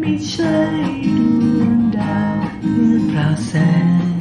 ไม่ใช่ดวงดาวเมื่อเปล่าแสง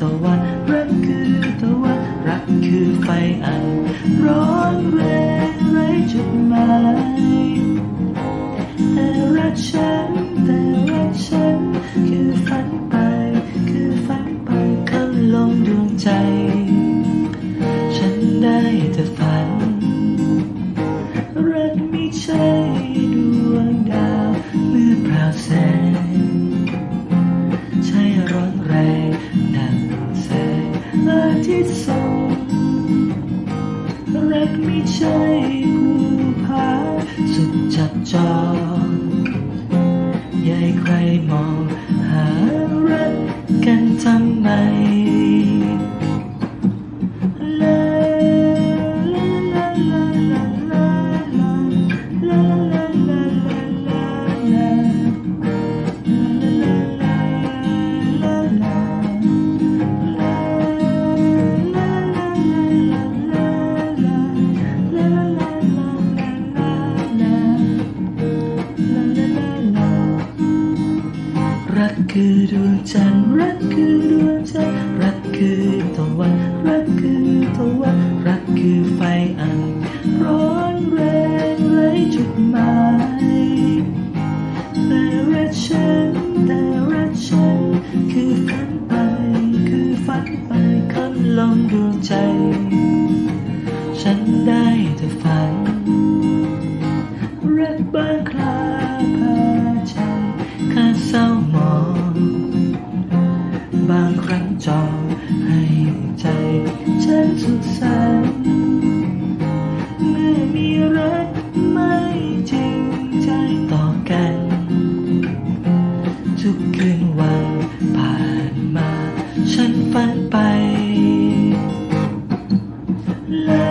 ตะวัน รักคือตะวัน รักคือไฟอัน ร้อนแรงไร้จุดหมายแต่รักฉัน ส่งรักไม่ใช่ภูผาสุดจับจองยากให้ใครมอง กคือดวงจันทร์รักคือดวงจันทร์รักคือตะวันรักคือตะวันรักคือไฟอันร้อนแรงไร้จุดหมายแต่รักฉันแต่รักฉันคือฝันไปคือฝันไปคำลองดวงใจ จองให้ใจฉันสุดสันเมื่อมีรักไม่จริงใจต่อกัน ทุกคืนวันผ่านมา ฉันฝันไปและ